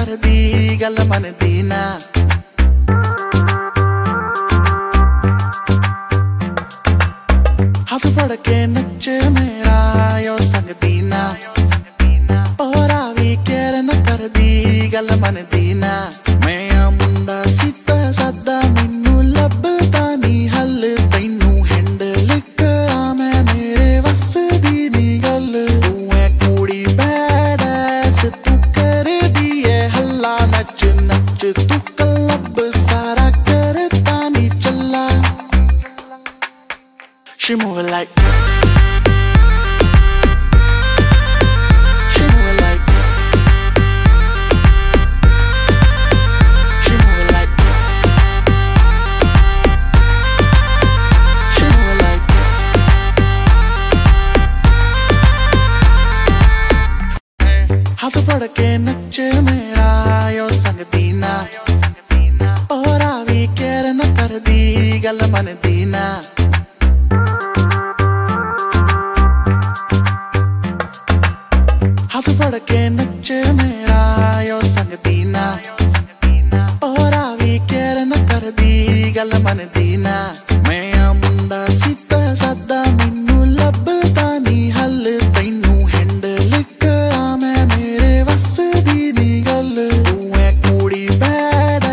ಕರೆದೀಗಲ್ಲ ಮನೆ ದಿನ. ಅದು ಬಡಕೆ ನಚ್ಚ ಮೇರಾಯೋ ಸಂಗದೀನ ಓರಾವಿ ಕೇರನ ಕರೆದೀಗಲ್ಲ ಮನೆ ದಿನ. She moving like हाथ पड़ के नच मेरा यो संग दीना और आवी केर न कर दी गल मन दीना ਗੱਲ ਮੰਨਦੀ ਨਾ। ਮੈਂ ਆ ਮੁੰਡਾ ਸਿੱਧਾ ਸਾਦਾ ਮੈਨੂੰ ਲੱਭਦਾ ਨਹੀਂ। ਹੱਲ ਤੈਨੂੰ ਹੈਂਡਲ ਕਰਾਂ ਮੈਂ ਮੇਰੇ ਵੱਸ ਦੀ ਨੀ ਗੱਲ। ਤੂੰ ਐ ਕੁੜੀ ਬੈਡ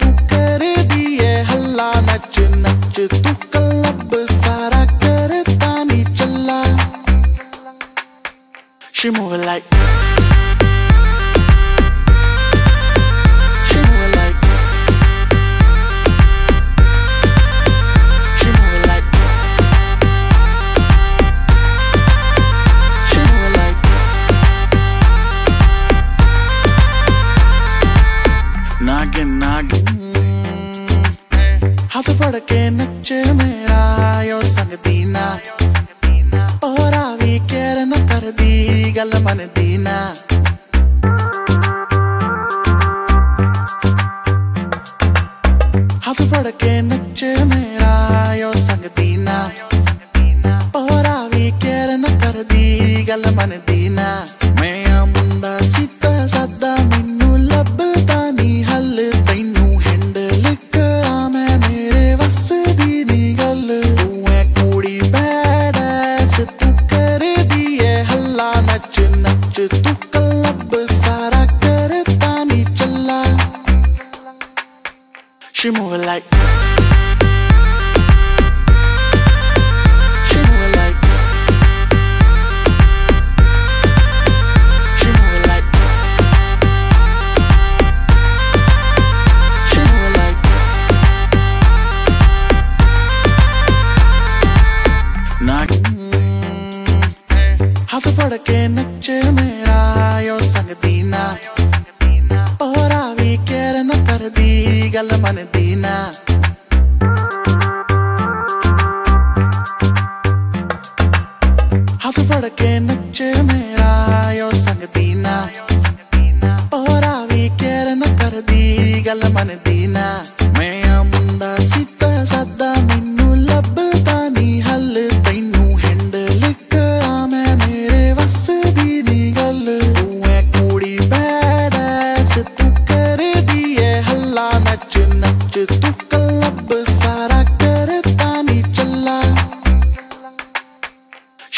ਤੂੰ ਕਰਦੀ ਐ ਹੱਲਾ। ਨੱਚ ਨੱਚ ਤੂੰ ਕਲੱਬ ਸਾਰਾ ਕਰਤਾ ਨੀ ਚੱਲਾ। She moving like Naggin naggin ਹੱਥ ਫੜ ਕੇ ਨੱਚ ਮੇਰਾ ਯੋ ਸੰਗਦੀ ਨਾ ਔਰਾ ਵੀ ਕਹਿਰ ਨਾ ਕਰਦੀ ਗੱਲ ਮੰਨਦੀ ਨਾ ਹੱਥ ਫੜ ਕੇ ਨੱਚ ਮੇਰਾ ਯੋ ਸੰਗਦੀ ਨਾ ਔਰਾ ਵੀ ਕਹਿਰ ਨਾ ਕਰਦੀ ਗੱਲ ਮੰਨਦੀ ਨਾ She She moving like She moving like la manetina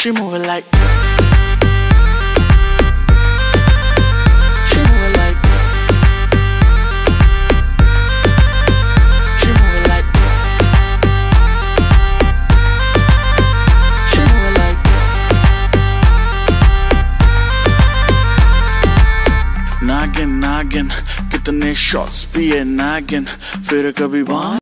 She moving like She moving like She moving like She moving like नागिन नागिन कितने शॉट्स पिए नागिन फिर कभी वहां